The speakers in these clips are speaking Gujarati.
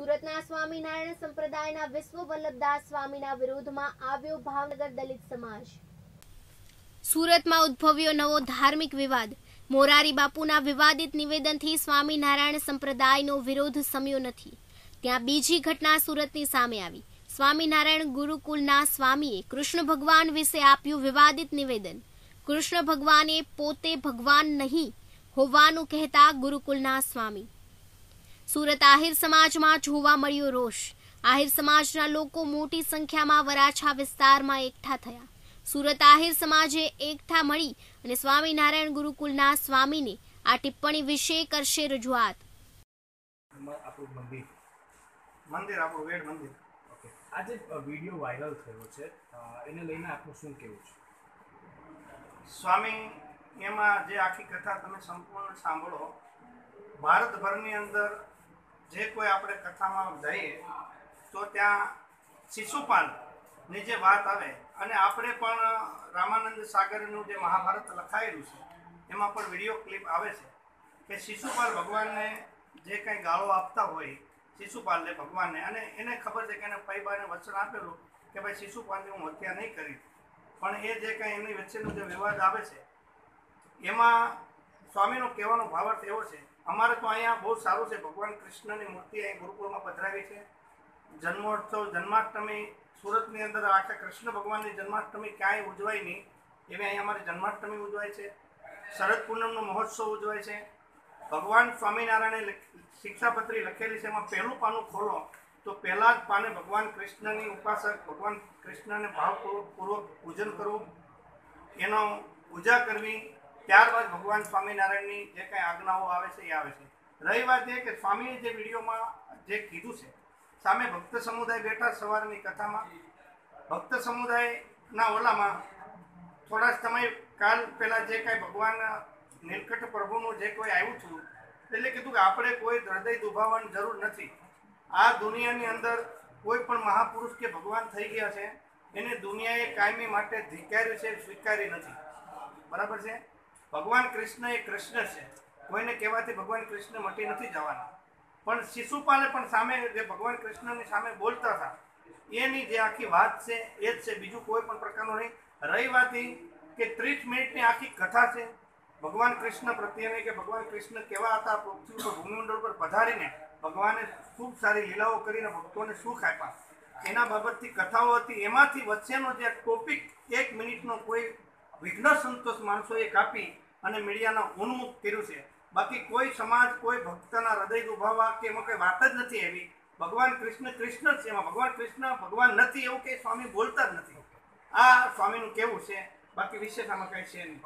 સુરતના સ્વામિનારાયણ સંપ્રદાયના વિશ્વ વલ્લભદાસ સ્વામીના વિરોધમાં આવ્યો ભાવનગર દલિત સમાજ. સુરતમાં ઉદ્ભવ્યો નવો ધાર્મિક વિવાદ. મોરારી બાપુના વિવાદિત નિવેદનથી સ્વામિનારાયણ સંપ્રદાયનો વિરોધ સમ્યો નથી. ત્યાં બીજી ઘટના સુરતની સામે આવી. સ્વામિનારાયણ ગુરુકુલના સ્વામીએ કૃષ્ણ ભગવાન વિશે આપ્યું વિવાદિત નિવેદન. કૃષ્ણ ભગવાને પોતે ભગવાન નહીં હોવાનું કહેતા ગુરુકુલના સ્વામી. સુરત આહિર સમાજમાં જોવા મળ્યો રોષ. આહિર સમાજના લોકો મોટી સંખ્યામાં વરાછા વિસ્તારમાં એકઠા થયા. સુરત આહિર સમાજે એકઠા મળી અને સ્વામિનારાયણ ગુરુકુલના સ્વામીને આ ટિપ્પણી વિશે કરશે રજૂઆત. મંદિર આપણું વેડ મંદિર. ઓકે. આજે અ, વીડિયો વાયરલ થયો છે એને લઈને આપનું શું કહેવું છે? સ્વામી એમાં જે આખી કથા તમે સંપૂર્ણ સાંભળો ભારતભરની અંદર જે કોઈ આપણે કથામાં જઈએ તો ત્યાં શિશુપાલની જે વાત આવે, અને આપણે પણ રામાનંદ સાગરનું જે મહાભારત લખાયેલું છે, એમાં પણ વીડિયો ક્લિપ આવે છે, કે શિશુપાલ ભગવાનને જે કંઈ ગાળો આપતા હોય, શિશુપાલને ભગવાનને, અને એને ખબર છે કે એને પૈબાને વચન આપેલું કે ભાઈ શિશુપાલની હું હત્યા નહીં કરી. પણ એ જે કંઈ એમની વચ્ચેનો જે વિવાદ આવે છે, એમાં સ્વામીનો કહેવાનો ભાવાર્થ એવો છે, અમારે તો અહીંયા બહુ સારું છે, ભગવાન કૃષ્ણની મૂર્તિ અહીં ગુરુકુળમાં પધરાવી છે. જન્મોત્સવ, જન્માષ્ટમી, સુરતની અંદર આખા કૃષ્ણ ભગવાનની જન્માષ્ટમી ક્યાંય ઉજવાય નહીં, એવી અહીં અમારી જન્માષ્ટમી ઉજવાય છે. શરદ પૂનમનો મહોત્સવ ઉજવાય છે. ભગવાન સ્વામિનારાયણે શિક્ષાપત્રી લખેલી છે, એમાં પહેલું પાનું ખોલો, તો પહેલાં જ પાને ભગવાન કૃષ્ણની ઉપાસક, ભગવાન કૃષ્ણને ભાવપૂર્વક પૂજન કરવું. એનો પૂજા કરવી ત્યારબાદ ભગવાન સ્વામિનારાયણની જે કાંઈ આજ્ઞાઓ આવે છે એ આવે છે. રહી વાત એ કે સ્વામીએ જે વિડીયોમાં જે કીધું છે, સામે ભક્ત સમુદાય બેઠા સવારની કથામાં, ભક્ત સમુદાયના ઓલામાં થોડા સમય કાલ પહેલાં જે કાંઈ ભગવાન નીલકંઠ પ્રભુનું જે કોઈ આવ્યું છું એટલે કીધું કે આપણે કોઈ હૃદય દુભાવવાની જરૂર નથી. આ દુનિયાની અંદર કોઈ પણ મહાપુરુષ કે ભગવાન થઈ ગયા છે, એને દુનિયાએ કાયમી માટે ધિક્કાર્યું છે સ્વીકારી નથી. બરાબર છે? ભગવાન કૃષ્ણ એ કૃષ્ણ છે. કોઈને કહેવાથી ભગવાન કૃષ્ણ મટી નથી જવાના. પણ શિશુપાલે પણ સામે જે ભગવાન કૃષ્ણની સામે બોલતા હતા, એની જે આખી વાત છે, એ જ છે. બીજું કોઈ પણ પ્રકારનું નહીં. રહી વાત કે ત્રીસ મિનિટની આખી કથા છે. ભગવાન કૃષ્ણ પ્રત્યેની કે ભગવાન કૃષ્ણ કેવા હતા, પૃથ્વી પર ભૂમિમંડળ પર પધારીને ભગવાને ખૂબ સારી લીલાઓ કરીને ભક્તોને સુખ આપ્યા. એના બાબતથી કથાઓ હતી. એમાંથી વચ્ચેનો જે ટોપિક એક મિનિટનો કોઈ વિઘ્ન સંતોષ માણસોએ કાપી અને મીડિયાના ઉન્મુખ કર્યું છે. બાકી કોઈ સમાજ, કોઈ ભક્તના હૃદય દુભાવવા કે એમાં કોઈ વાત જ નથી એવી. ભગવાન કૃષ્ણ કૃષ્ણ જ છે એમાં. ભગવાન કૃષ્ણ, ભગવાન નથી એવું કે સ્વામી બોલતા જ નથી. આ સ્વામીનું કેવું છે? બાકી વિશેષ આમાં કઈ છે નહીં.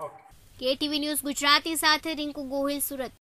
કેટીવી ન્યૂઝ ગુજરાતી સાથે રિંકુ ગોહિલ સુરત.